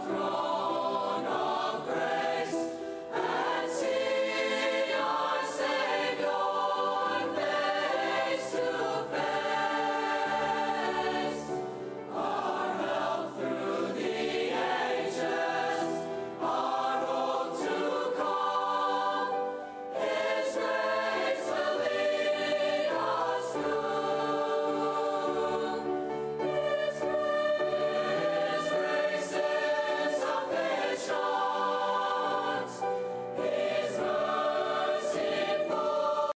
throne.